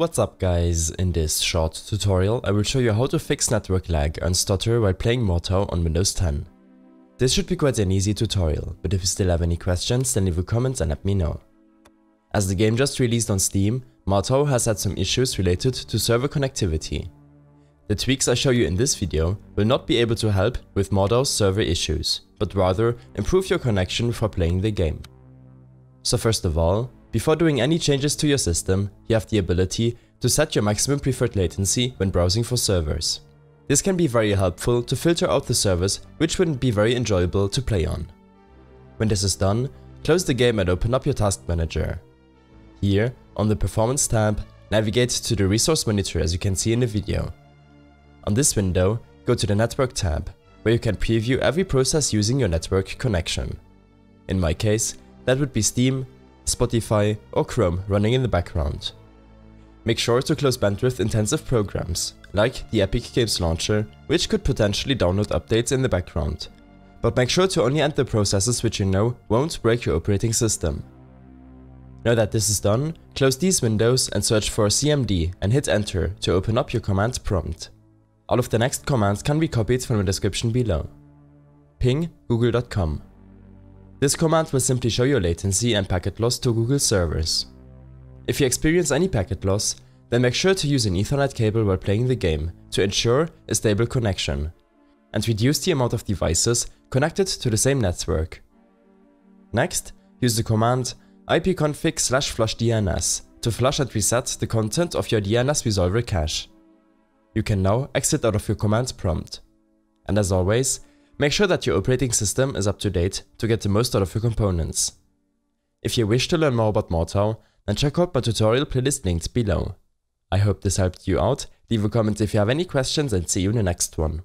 What's up guys, in this short tutorial I will show you how to fix network lag and stutter while playing Mordhau on Windows 10. This should be quite an easy tutorial, but if you still have any questions then leave a comment and let me know. As the game just released on Steam, Mordhau has had some issues related to server connectivity. The tweaks I show you in this video will not be able to help with Mordhau's server issues, but rather improve your connection for playing the game. So first of all, before doing any changes to your system, you have the ability to set your maximum preferred latency when browsing for servers. This can be very helpful to filter out the servers which wouldn't be very enjoyable to play on. When this is done, close the game and open up your task manager. Here, on the performance tab, navigate to the resource monitor as you can see in the video. On this window, go to the network tab, where you can preview every process using your network connection. In my case, that would be Steam, Spotify or Chrome running in the background. Make sure to close bandwidth intensive programs, like the Epic Games Launcher, which could potentially download updates in the background. But make sure to only end the processes which you know won't break your operating system. Now that this is done, close these windows and search for cmd and hit enter to open up your command prompt. All of the next commands can be copied from the description below. Ping google.com this command will simply show your latency and packet loss to Google servers. If you experience any packet loss, then make sure to use an Ethernet cable while playing the game to ensure a stable connection, and reduce the amount of devices connected to the same network. Next, use the command ipconfig slash flush DNS to flush and reset the content of your DNS resolver cache. You can now exit out of your command prompt. And as always, Make sure that your operating system is up to date to get the most out of your components. If you wish to learn more about Mordhau, then check out my tutorial playlist linked below. I hope this helped you out, leave a comment if you have any questions and see you in the next one.